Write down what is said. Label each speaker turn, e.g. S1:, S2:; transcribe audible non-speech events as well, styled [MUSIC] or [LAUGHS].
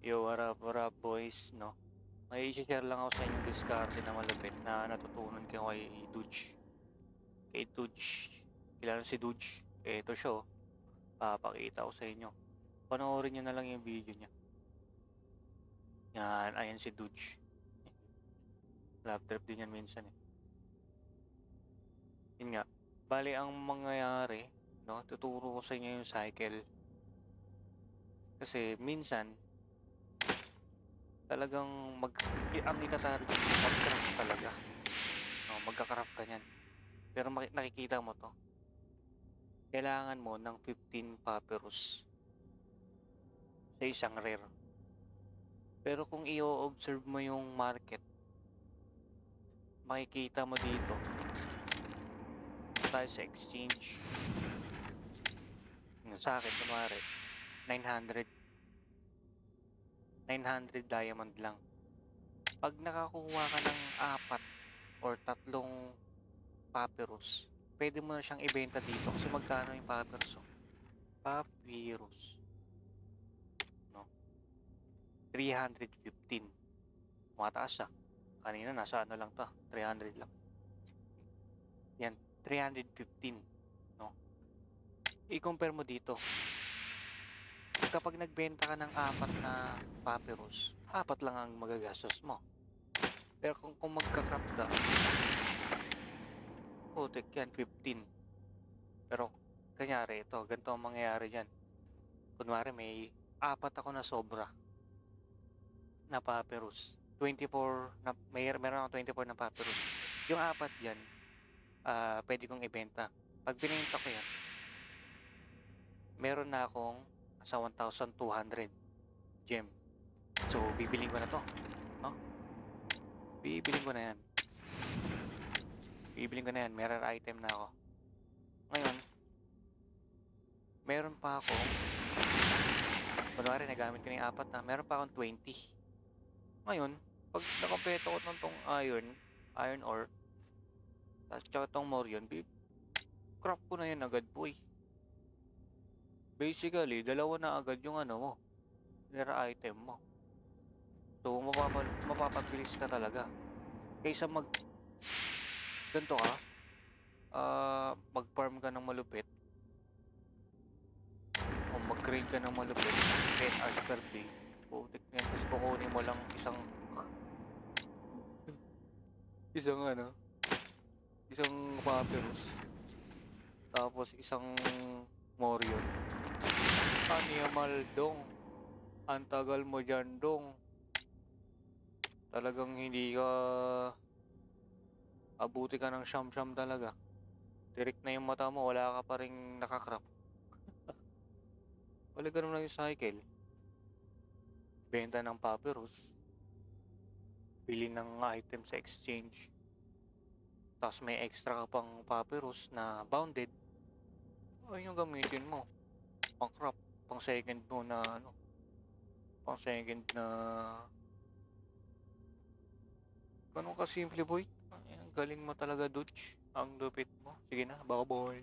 S1: Yo, what up, what up, boys, no? May i-share lang ako sa inyong diskarte na malapit na natutunan ko kay Dudge. Kay Dudge. Kilala si Dudge. Eh, ito siya, oh. Papakita ko sa inyo. Panoorin nyo na lang yung video niya. Yan, ayan si Dudge. [LAUGHS] Love trip din yan minsan eh. Yun nga. Bali, ang mangyayari, no? Tuturo ko sa inyo yung cycle. Kasi minsan, talagang mag ang itatarget mag-craft talaga. No, magka-craft ka niyan. Pero nakikita mo to. Kailangan mo ng 15 papyrus sa isang rare. Pero kung i-observe mo yung market, makikita mo dito tayo sa exchange. Sa akin, kunwari, 900 900 diamond lang. Pag nakakuha ka ng apat or tatlong papyrus, pwede mo na siyang ibenta dito kasi magkano yung papyrus? oh? Papyrus. No? 315. Mataas siya. Kanina nasa ano lang to, ah, 300 lang. Yan, 315. No? I-compare mo dito kapag nagbenta ka ng apat na papyrus, apat lang ang magagastos mo. Pero kung, kung magka-craft ka, putik yan, 15. Pero, kanyari, ito, ganito ang mangyayari dyan. Kunwari, may apat ako na sobra na papyrus. 24, na, may, meron ako 24 na papyrus. Yung apat yan, ah pwede kong ibenta. Pag binenta ko yan, meron na akong sa 1,200 gem. So, bibiling ko na to. No? Bibiling ko na yan. Bibiling ko na yan. Mirror item na ako. Ngayon, meron pa ako kunwari nagamit ko na yung apat na, meron pa akong 20. Ngayon, pag nakompleto ko ng tong iron, iron ore, tapos tsaka tong morion, crop ko na yan agad eh. Basically, dalawa na agad yung ano mo, rare item mo. So, mapapa mapapabilis ka talaga. Kaysa mag ganito ka, ah mag-farm ka ng malupit, o mag-grade ka ng malupit, 10 hours per day, putik yan, tapos kukunin mo lang isang isang ano, isang papyrus, tapos isang morion. Animal dong. Ang tagal mo dyan dong. Talagang hindi ka abuti ka ng siyam-siyam talaga. Tirik na yung mata mo, wala ka pa rin nakakrap. wala ganun lang yung cycle. Benta ng papyrus. Bili ng item sa exchange. Tapos may extra ka pang papyrus na bounded. Ayun yung gamitin mo. Pang crop. Pang second mo na ano. Pang second na... Ganun ka simple boy. Ang galing mo talaga, Dutch. Ang lupit mo. Sige na, baka boy.